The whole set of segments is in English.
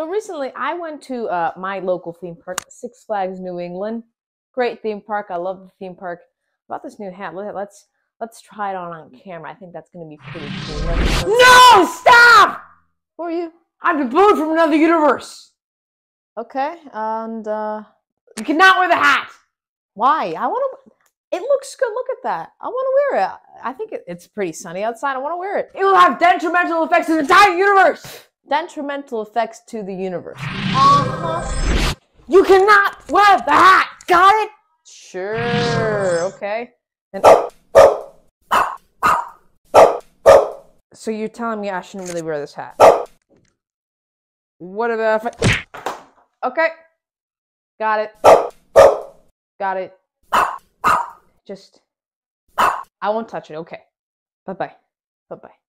So recently, I went to uh, my local theme park, Six Flags New England. Great theme park. I love the theme park. About this new hat, let- let's let's try it on on camera. I think that's gonna be pretty cool. Let's- let's- No, stop! Who are you? I'm the Boone from another universe. Okay, and uh, You cannot wear the hat. why? I want to. It looks good. Look at that. I want to wear it. I think it, it's pretty sunny outside. I want to wear it. It will have detrimental effects to the entire universe. Detrimental effects to the universe. Uh-huh. You cannot wear the hat. Got it? Sure. Okay. And so you're telling me I shouldn't really wear this hat? What about if I... Okay. Got it. Got it. Just. I won't touch it. Okay. Bye bye. Bye bye.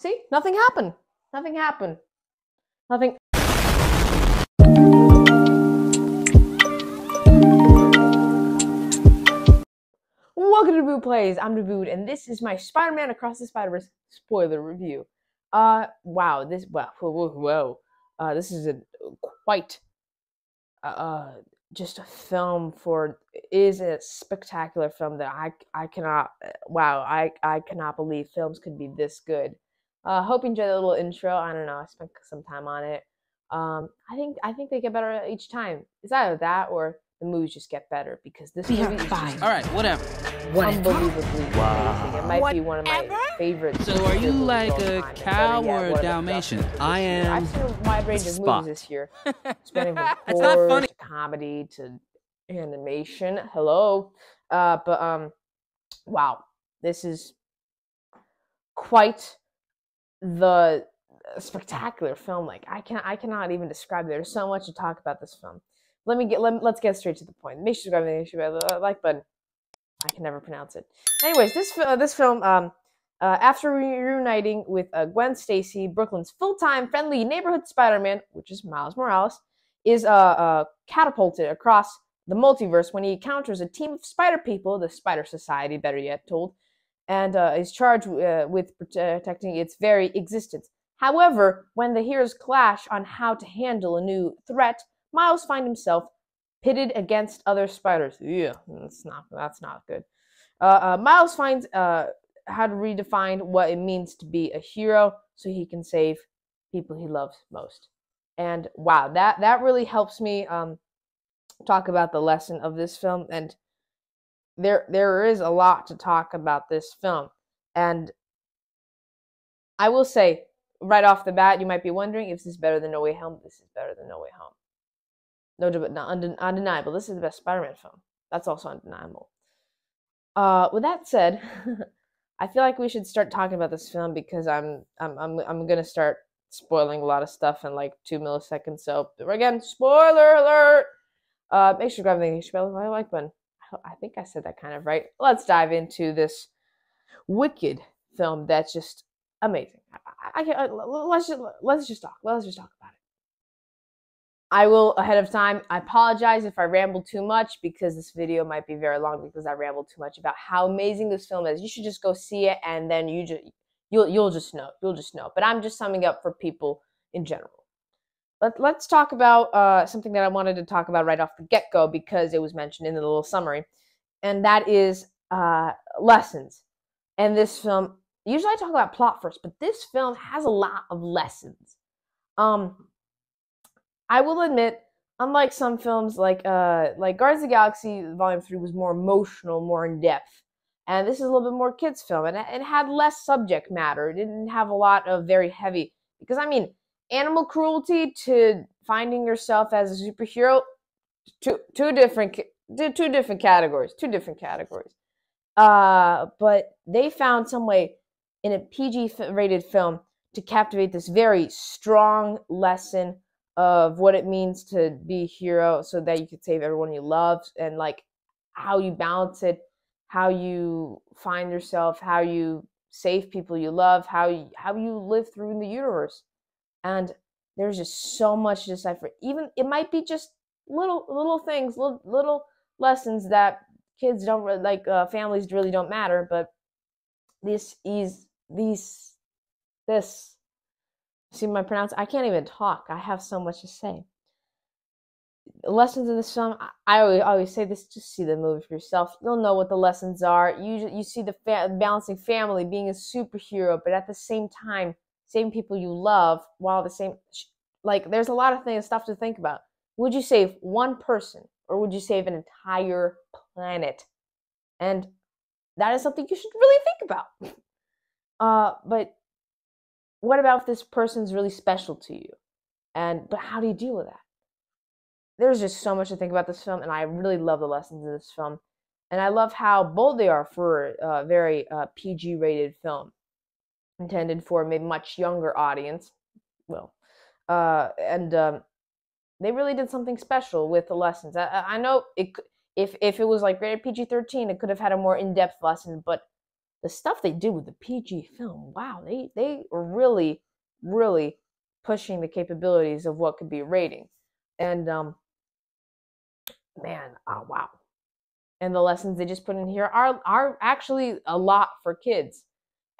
See? Nothing happened. Nothing happened. Nothing. Welcome to Boo Plays. I'm Dabood, and this is my Spider-Man Across the Spider-Verse spoiler review. Uh, wow, this wow, whoa, whoa, whoa. Uh, this is a quite uh just a film for is a spectacular film that I I cannot wow I I cannot believe films could be this good. Uh, hope you enjoyed the little intro. I don't know. I spent some time on it. Um, I think I think they get better each time. It's either that or the movies just get better because this We movie is fine. just All right, whatever. unbelievably amazing. It might be one of my Whatever? favorites. So, are you like a time, cow yet, or a one of the best Dalmatian? I year. I've seen a wide range of movies this year, spanning from That's not horror funny. to comedy to animation. Hello, uh, but um, wow, this is quite the spectacular film. Like I can I cannot even describe. it. There's so much to talk about this film. Let me get let, let's get straight to the point. Make sure you subscribe, make the like button. I can never pronounce it. Anyways, this uh, this film um. Uh, after reuniting with uh, Gwen Stacy, Brooklyn's full-time friendly neighborhood Spider-Man, which is Miles Morales, is uh, uh, catapulted across the multiverse when he encounters a team of spider people, the Spider Society, better yet told, and uh, is charged uh, with protecting its very existence. However, when the heroes clash on how to handle a new threat, Miles finds himself pitted against other spiders. Yeah, that's not that's not good. Uh, uh, Miles finds uh, how to redefine what it means to be a hero, so he can save people he loves most. And wow, that that really helps me um, talk about the lesson of this film. And there there is a lot to talk about this film. And I will say right off the bat, you might be wondering if this is better than No Way Home. This is better than No Way Home. No, but not unden- undeniable. This is the best Spider-Man film. That's also undeniable. Uh, with that said, I feel like we should start talking about this film because I'm I'm I'm I'm gonna start spoiling a lot of stuff in like two milliseconds. So again, spoiler alert. Uh, make sure to grab the HBO like button. I think I said that kind of right. Let's dive into this wicked film that's just amazing. I, I, I uh, let's just let's just talk. Let's just talk about it. I will ahead of time. I apologize if I ramble too much because this video might be very long because I rambled too much about how amazing this film is. You should just go see it and then you just you'll you'll just know. You'll just know. But I'm just summing up for people in general. Let, let's talk about uh, something that I wanted to talk about right off the get go because it was mentioned in the little summary, and that is uh, lessons. And this film, usually I talk about plot first, but this film has a lot of lessons. Um, I will admit, unlike some films like uh, like Guardians of the Galaxy Volume Three was more emotional, more in depth, and this is a little bit more kids film, and it, it had less subject matter. It didn't have a lot of very heavy because I mean animal cruelty to finding yourself as a superhero two two different two different categories two different categories. Uh but they found some way in a PG rated film to captivate this very strong lesson of what it means to be a hero so that you could save everyone you love and like how you balance it how you find yourself how you save people you love how you, how you live through in the universe and there's just so much to decipher even it might be just little little things little, little lessons that kids don't re- like uh, families really don't matter but this is these this see my pronounce I can't even talk. I have so much to say. Lessons in this film, I always, always say this: just see the movie for yourself. You'll know what the lessons are. You you see the fa- balancing family, being a superhero, but at the same time, saving people you love, while the same like there's a lot of things stuff to think about. Would you save one person or would you save an entire planet? And that is something you should really think about. Uh, but what about if this person's really special to you? And but how do you deal with that? There's just so much to think about this film, and I really love the lessons in this film, and I love how bold they are for a very uh, PG-rated film, intended for a much younger audience. Well, uh, and um, they really did something special with the lessons. I, I know it, if if it was like rated PG thirteen, it could have had a more in depth lesson. But the stuff they did with the PG film, wow, they they really really pushing the capabilities of what could be a rating. And um, man, oh wow. And the lessons they just put in here are are actually a lot for kids.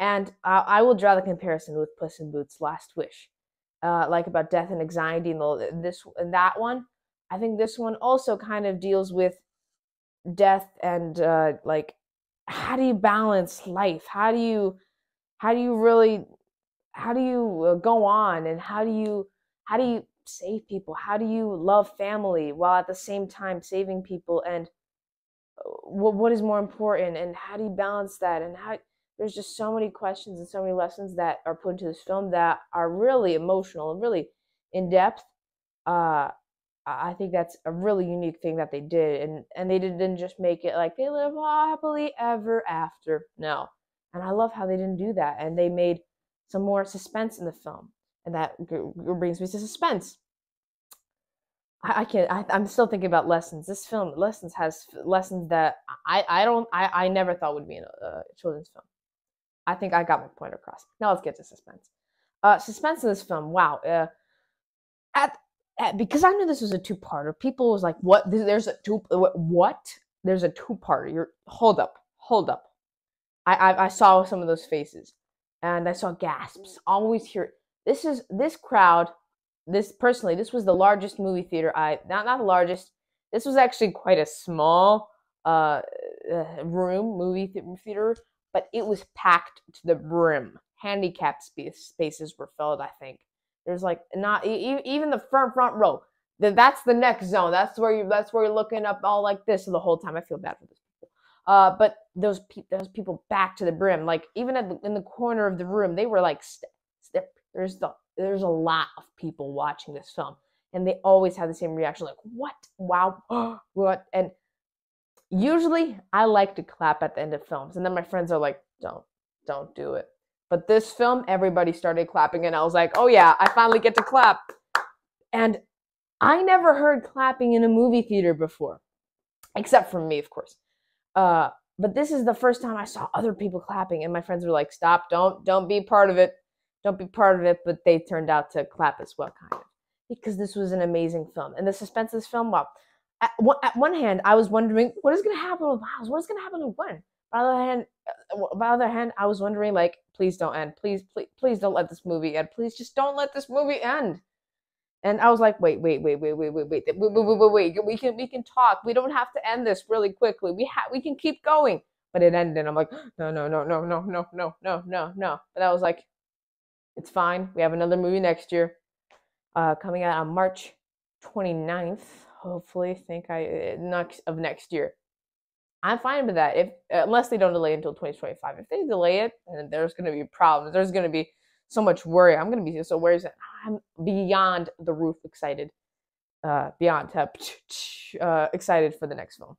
And I, I will draw the comparison with Puss in Boots' Last Wish uh, like about death and anxiety and this and that one. I think this one also kind of deals with death and uh, like how do you balance life? How do you how do you really how do you uh, go on and how do you how do you save people? How do you love family while at the same time saving people and uh, what what is more important and how do you balance that and how there's just so many questions and so many lessons that are put into this film that are really emotional and really in depth. Uh, I think that's a really unique thing that they did, and and they didn't just make it like they live happily ever after. No, and I love how they didn't do that, and they made some more suspense in the film, and that brings me to suspense. I, I can't. I, am still thinking about lessons. This film, lessons, has lessons that I I don't I I never thought would be in a, a children's film. I think I got my point across. Now let's get to suspense. Uh, suspense in this film, wow. Uh, at, at because I knew this was a two-parter. People was like, "What? There's a two? What? There's a two-parter? You're hold up, hold up." I, I I saw some of those faces, and I saw gasps. Always hear this is this crowd. This personally, this was the largest movie theater I not not the largest. This was actually quite a small uh, uh room movie theater but it was packed to the brim. Handicapped space, spaces were filled, I think. There's like not even the front front row. That's the next zone. That's where you. That's where you're looking up all like this the whole time. I feel bad for those people. Uh, but those pe- those people back to the brim, like even the, in the corner of the room, they were like, st- st- there's the there's a lot of people watching this film, and they always have the same reaction, like what, wow, what, and usually I like to clap at the end of films, and then my friends are like, "Don't, don't do it." But this film, everybody started clapping, and I was like, "Oh yeah, I finally get to clap." And I never heard clapping in a movie theater before, except from me, of course. Uh, but this is the first time I saw other people clapping, and my friends were like, "Stop! Don't, don't be part of it. Don't be part of it." But they turned out to clap as well, kind of, because this was an amazing film, and the suspense of this film, well at one, at one hand, I was wondering what is going to happen with Miles. What is going to happen with Gwen? By the other hand, uh, by the other hand, I was wondering like, please don't end. Please, please, please don't let this movie end. Please just don't let this movie end. And I was like, wait, wait, wait, wait, wait, wait, wait, wait, wait, wait, wait, wait. We can we can talk. We don't have to end this really quickly. We have we can keep going. But it ended. And I'm like, no, no, no, no, no, no, no, no, no, no. But I was like, it's fine. We have another movie next year, uh, coming out on March 29th hopefully think I eh, next of next year. I'm fine with that if unless they don't delay until 2025. If they delay it, then there's going to be problems. There's going to be so much worry. I'm going to be so worried. I'm beyond the roof excited, uh, beyond uh, excited for the next film.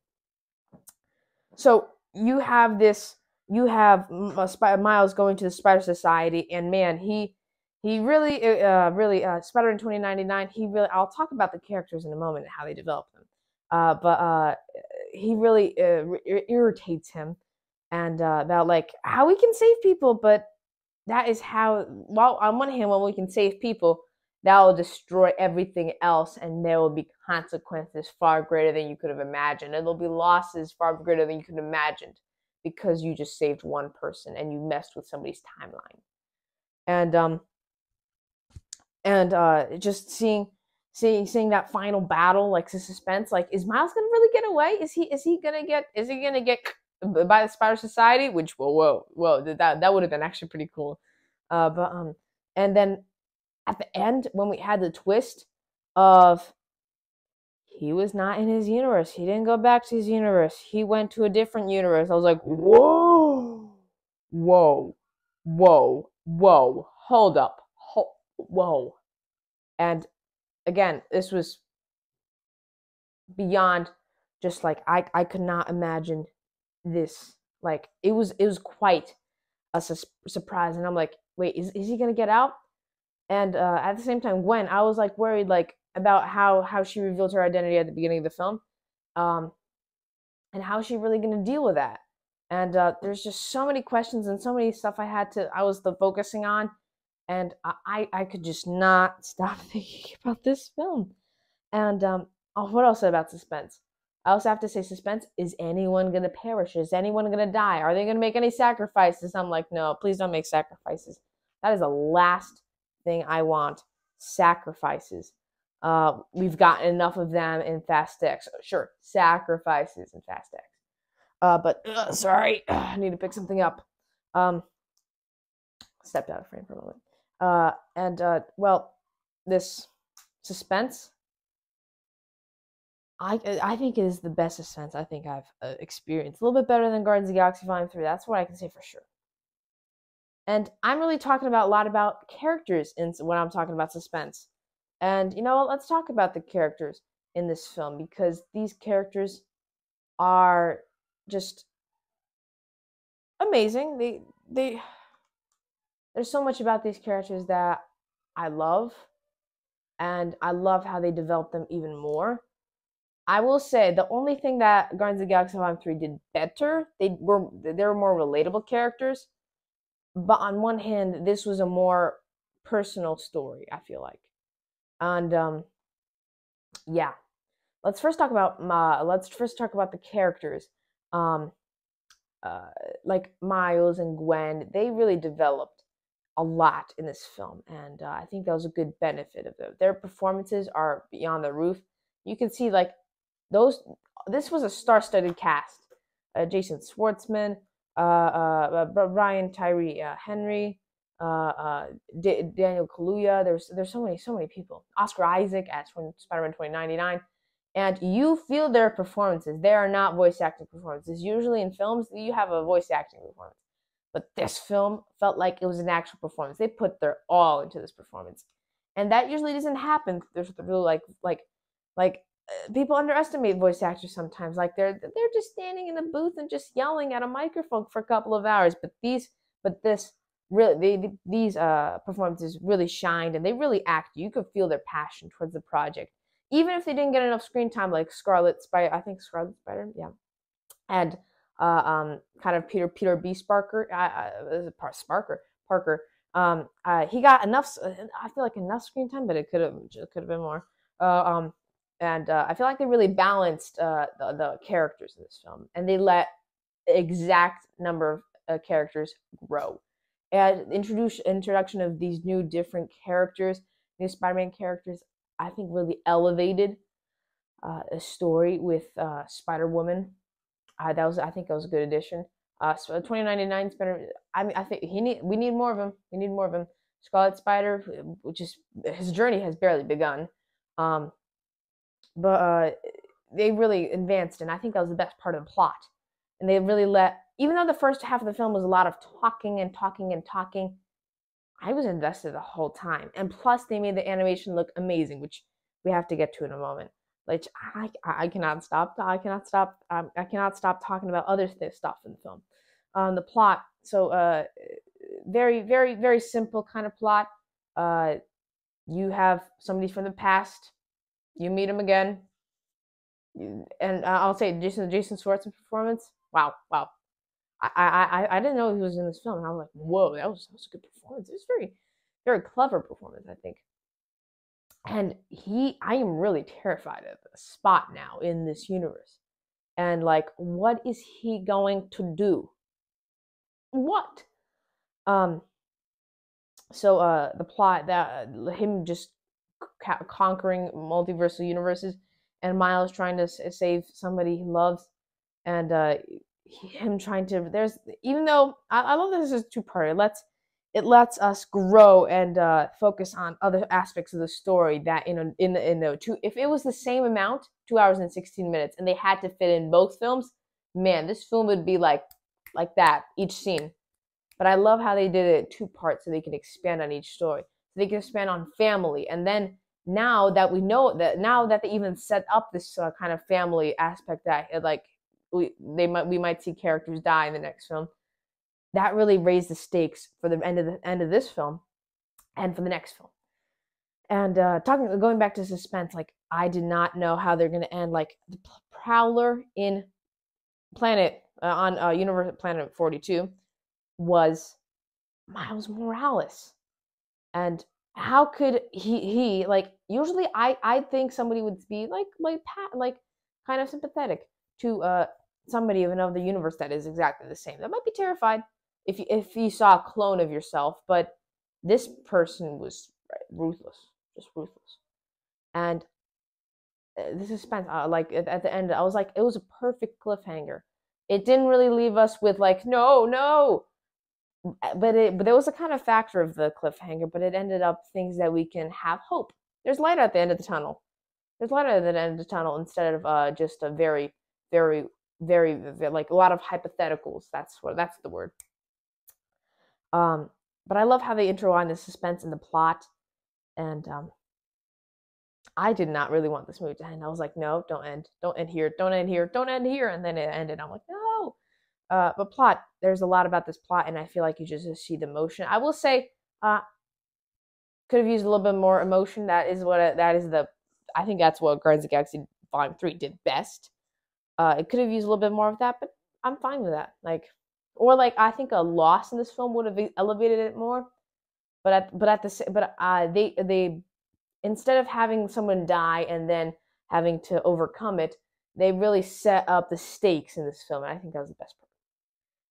So you have this. You have Miles going to the Spider Society, and man, he he really uh, uh really uh spider-man 2099 he really i'll talk about the characters in a moment and how they develop them. Uh but uh he really uh, irritates him and uh about like how we can save people but that is how well on one hand when we can save people that will destroy everything else and there will be consequences far greater than you could have imagined. And there'll be losses far greater than you could have imagined because you just saved one person and you messed with somebody's timeline. And um and uh just seeing seeing seeing that final battle, like the suspense, like is Miles gonna really get away? Is he is he gonna get is he gonna get by the Spider Society? Which whoa whoa whoa that that would have been actually pretty cool. Uh, but um, and then at the end when we had the twist of he was not in his universe. He didn't go back to his universe. He went to a different universe. I was like, whoa, whoa, whoa, whoa, hold up, whoa. And again, this was beyond just like I I could not imagine this. Like it was it was quite a su- surprise, and I'm like, wait, is is he gonna get out? And uh, at the same time, Gwen, I was like worried like about how how she revealed her identity at the beginning of the film, um, and how she really gonna deal with that. And uh, there's just so many questions and so many stuff I had to I was the focusing on and I I could just not stop thinking about this film. And um, oh, what else about suspense? I also have to say, suspense. Is anyone gonna perish? Is anyone gonna die? Are they gonna make any sacrifices? I'm like, no, please don't make sacrifices. That is the last thing I want. Sacrifices. Uh, we've gotten enough of them in Fast X. Sure, sacrifices in Fast X. Uh, but sorry, I need to pick something up. Um, stepped out of frame for a moment. Uh, and uh, well, this suspense, I I think is the best suspense I think I've uh, experienced. A little bit better than Guardians of the Galaxy Volume Three. That's what I can say for sure. And I'm really talking about a lot about characters in when I'm talking about suspense. And you know? Let's talk about the characters in this film because these characters are just amazing. They they there's so much about these characters that I love, and I love how they develop them even more. I will say the only thing that Guardians of the Galaxy Volume 3 did better, they were they were more relatable characters. But on one hand, this was a more personal story, I feel like. And um yeah. Let's first talk about my let's first talk about the characters. Um uh like Miles and Gwen, they really developed a lot in this film, and uh, I think that was a good benefit of them. Their performances are beyond the roof. You can see like those. This was a star-studded cast: uh, Jason Schwartzman, uh, uh, uh Brian Tyree uh, Henry, D- Daniel Kaluuya. There's there's so many so many people. Oscar Isaac as when Spider-Man 2099. And you feel their performances. They are not voice acting performances. Usually in films, you have a voice acting performance but this film felt like it was an actual performance. They put their all into this performance, and that usually doesn't happen. There's really like like like uh, people underestimate voice actors sometimes. Like they're they're just standing in a booth and just yelling at a microphone for a couple of hours. But these but this really they, these uh performances really shined and they really act. You could feel their passion towards the project, even if they didn't get enough screen time. Like Scarlet Spider, I think Scarlet Spider, yeah, and uh, um, kind of Peter Peter B. Sparker, uh, uh, Sparker Parker. Um, uh, he got enough. Uh, I feel like enough screen time, but it could have could have been more. Uh, um, and uh, I feel like they really balanced the, the characters in this film, and they let exact number of characters grow. And introduce introduction of these new different characters, new Spider-Man characters, I think really elevated uh, a story with uh, Spider Woman uh, that was I think that was a good addition. Uh, so 2099 Spider. I mean, I think he need we need more of him. We need more of him. Scarlet Spider, which is his journey has barely begun. Um, but uh, they really advanced, and I think that was the best part of the plot. And they really let, even though the first half of the film was a lot of talking and talking and talking, I was invested the whole time. And plus, they made the animation look amazing, which we have to get to in a moment which I, I cannot stop. I cannot stop. Um, I cannot stop talking about other th- stuff in the film. Um, the plot. So, uh, very, very, very simple kind of plot. Uh, you have somebody from the past. You meet him again, and uh, I'll say Jason Jason Schwartzman performance. Wow, wow. I, I I I didn't know he was in this film, and I was like, whoa, that was, that was a good performance. It was very, very clever performance. I think and he i am really terrified of the spot now in this universe. And like what is he going to do? What? Um so uh the plot that uh, him just ca- conquering multiversal universes and miles trying to s- save somebody he loves and uh him trying to there's even though i, I love this is two part lets it lets us grow and uh focus on other aspects of the story that in a in the in the two if it was the same amount two hours and 16 minutes and they had to fit in both films man this film would be like like that each scene but I love how they did it two parts so they can expand on each story. So they can expand on family. And then now that we know that now that they even set up this uh, kind of family aspect that like we they might we might see characters die in the next film. That really raised the stakes for the end of the end of this film and for the next film. And uh talking going back to suspense, like I did not know how they're going to end like the Prowler in Planet uh, on uh, Universe Planet 42 was Miles Morales. And how could he he like usually I I think somebody would be like like pat like kind of sympathetic to uh somebody of another universe that is exactly the same. That might be terrified if you if you saw a clone of yourself, but this person was ruthless, just ruthless. And uh, the suspense, uh, like at, at the end, I was like, it was a perfect cliffhanger. It didn't really leave us with like, no, no, but it but there was a kind of factor of the cliffhanger, but it ended up things that we can have hope. There's light at the end of the tunnel. There's light at the end of the tunnel instead of uh, just a very, very, very, very like a lot of hypotheticals. That's what that's the word. Um, but I love how they intertwine the suspense and the plot, and um, I did not really want this movie to end. I was like, no, don't end, don't end here, don't end here, don't end here, and then it ended. I'm like, no. Uh, but plot, there's a lot about this plot, and I feel like you just see the motion. I will say, uh, could have used a little bit more emotion. That is what that is the. I think that's what Guardians of Galaxy Volume Three did best. Uh, it could have used a little bit more of that, but I'm fine with that. Like, or like I think a loss in this film would have elevated it more. But at but at the but uh, they they instead of having someone die and then having to overcome it, they really set up the stakes in this film, and I think that was the best part.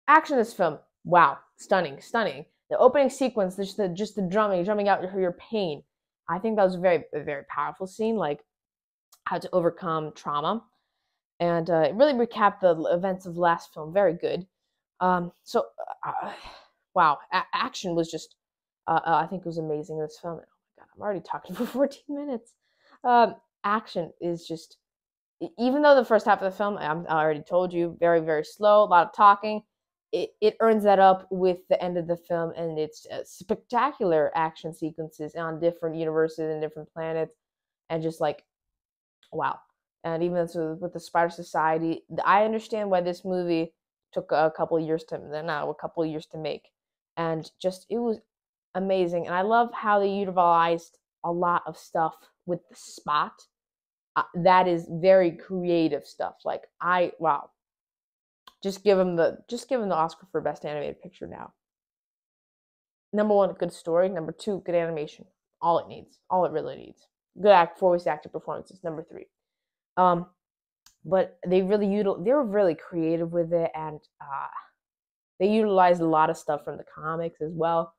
Action in this film, wow, stunning, stunning. The opening sequence, just the just the drumming, drumming out your, pain. I think that was a very very powerful scene, like how to overcome trauma, and uh, it really recapped the events of the last film. Very good. Um, so, uh, wow, a- action was just, uh, I think it was amazing in this film. Oh my god, I'm already talking for 14 minutes. Um, action is just, even though the first half of the film, I'm, I already told you, very very slow, a lot of talking it, it earns that up with the end of the film and its uh, spectacular action sequences on different universes and different planets and just like wow and even with the spider society i understand why this movie took a couple years to no a couple years to make and just it was amazing and i love how they utilized a lot of stuff with the spot uh, that is very creative stuff like i wow just give him the just give him the Oscar for best animated picture now. Number one, good story. Number two, good animation. All it needs. All it really needs. Good act, voice acting performances. Number three. Um, but they really util- they were really creative with it, and uh, they utilized a lot of stuff from the comics as well.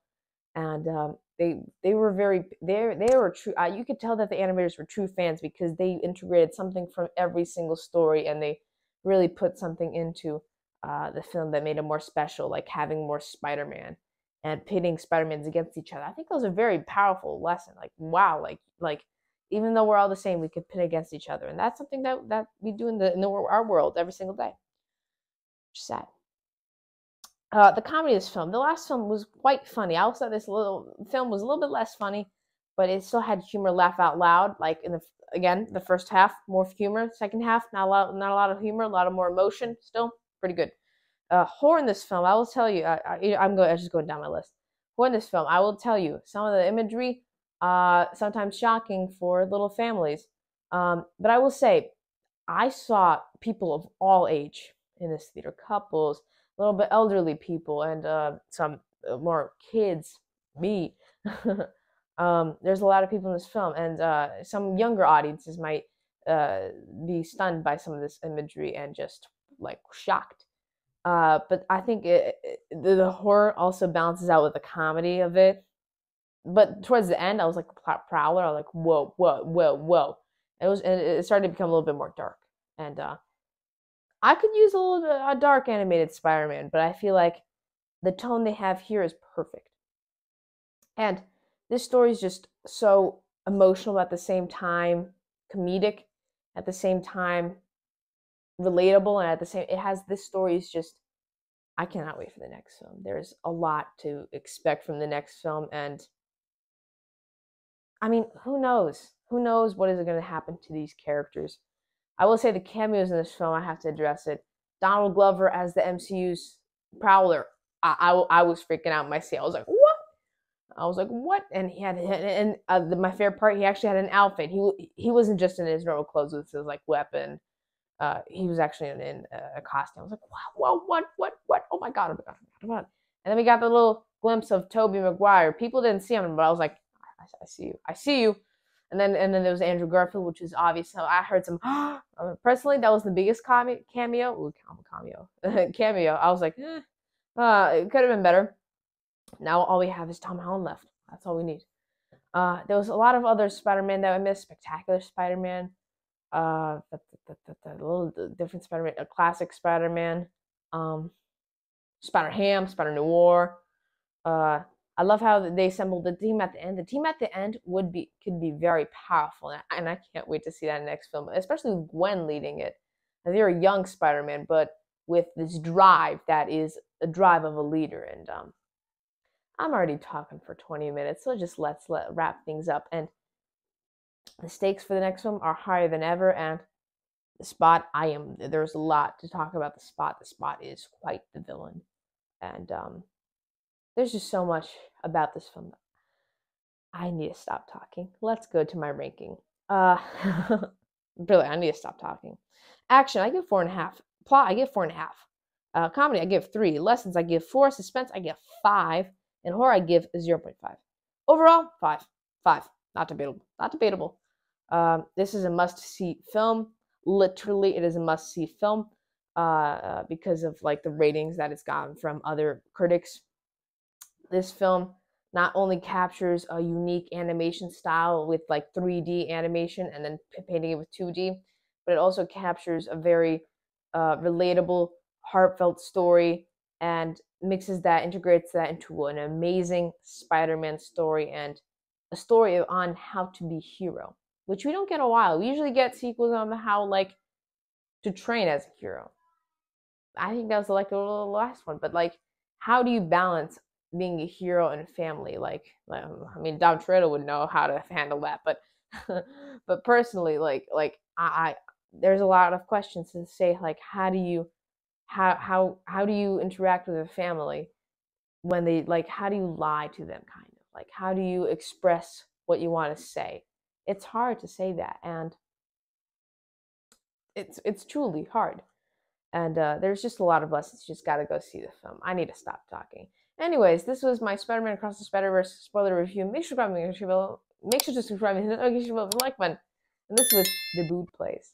And um, they they were very they they were true. Uh, you could tell that the animators were true fans because they integrated something from every single story, and they really put something into uh, the film that made it more special, like having more Spider Man and pitting Spider Mans against each other. I think that was a very powerful lesson. Like, wow, like like even though we're all the same, we could pit against each other, and that's something that that we do in the in the, our world every single day. Which sad. Uh, the comedy of this film, the last film was quite funny. I also this little film was a little bit less funny, but it still had humor, laugh out loud. Like in the again, the first half more humor, second half not a lot, not a lot of humor, a lot of more emotion. Still pretty good. Uh, horror in this film, I will tell you. I, I, am going. I'm just going down my list. Horror in this film, I will tell you some of the imagery, uh, sometimes shocking for little families. Um, but I will say, I saw people of all age in this theater, couples, a little bit elderly people, and uh, some uh, more kids. Me. um, there's a lot of people in this film, and uh, some younger audiences might uh, be stunned by some of this imagery and just like shocked. Uh, but I think it, it, the, the horror also balances out with the comedy of it. But towards the end, I was like Prowler. I was like, whoa, whoa, whoa, whoa. It was, and it started to become a little bit more dark. And uh, I could use a little bit a dark animated Spider-Man, but I feel like the tone they have here is perfect. And this story is just so emotional at the same time, comedic at the same time, relatable, and at the same it has this story is just I cannot wait for the next film. There's a lot to expect from the next film, and I mean, who knows? Who knows what is going to happen to these characters? I will say the cameos in this film, I have to address it. Donald Glover as the MCU's Prowler. I, I, I was freaking out My myself. I was like, what? I was like, what? And he had, and uh, the, my favorite part, he actually had an outfit. He he wasn't just in his normal clothes with his like weapon. Uh, he was actually in, in a costume. I was like, wow, what, what, what, what? Oh my god, oh my god, oh my god. And then we got the little glimpse of Tobey Maguire. People didn't see him, but I was like, I, see you, I see you. And then and then there was Andrew Garfield, which is obvious. So I heard some. personally, that was the biggest cameo. Ooh, cameo, cameo. I was like, eh, uh, it could have been better. Now all we have is Tom Holland left. That's all we need. Uh, there was a lot of other Spider-Man that I missed. Spectacular Spider-Man, uh, the, the, the, the little different Spider-Man, a classic Spider-Man, um, Spider-Ham, Spider-Noir. Uh, I love how they assembled the team at the end. The team at the end would be could be very powerful, and I can't wait to see that in the next film, especially with Gwen leading it. They're a young Spider-Man, but with this drive that is a drive of a leader. And um, I'm already talking for 20 minutes, so just let's let wrap things up. And the stakes for the next film are higher than ever, and the spot I am there's a lot to talk about. The spot, the spot is quite the villain, and um, there's just so much about this film. I need to stop talking. Let's go to my ranking. Uh, really, I need to stop talking. Action, I give four and a half. Plot, I give four and a half. Uh, comedy, I give three. Lessons, I give four. Suspense, I give five. And horror, I give 0.5. Overall, five. Five. Not debatable. Not debatable. Um, this is a must see film. Literally, it is a must see film uh, because of like the ratings that it's gotten from other critics this film not only captures a unique animation style with like 3D animation and then painting it with 2D, but it also captures a very uh, relatable, heartfelt story and mixes that, integrates that into an amazing Spider Man story and a story on how to be hero, which we don't get a while. We usually get sequels on how, like, to train as a hero. I think that was like the last one, but like, how do you balance being a hero and family. Like, um, I mean, Dom Toretto would know how to handle that, but but personally, like like I, I there's a lot of questions to say like how do you how how how do you interact with a family when they like how do you lie to them kind of? Like how do you express what you want to say? It's hard to say that and it's it's truly hard and uh, there's just a lot of lessons you just got to go see the film. I need to stop talking Anyways, this was my Spider-Man Across the Spider-Verse spoiler review. Make sure to subscribe, make sure to subscribe, and hit the notification bell, like button. And this was Dabood Plays.